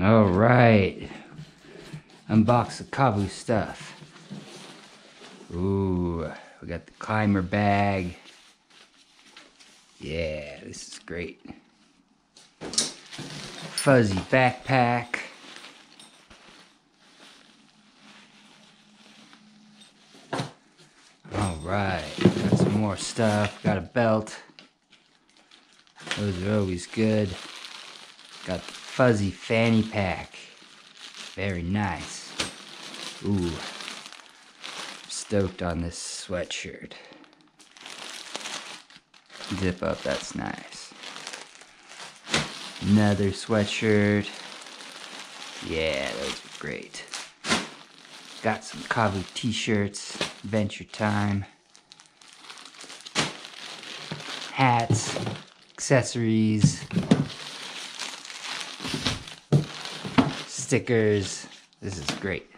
All right. Unbox the Kavu stuff. Ooh, we got the climber bag. Yeah, this is great. Fuzzy backpack. All right, got some more stuff. Got a belt. Those are always good. Got the fuzzy fanny pack. Very nice. Ooh. Stoked on this sweatshirt. Zip up, that's nice. Another sweatshirt. Yeah, those are great. Got some Kavu t-shirts. Adventure time. Hats. Accessories. Stickers. This is great.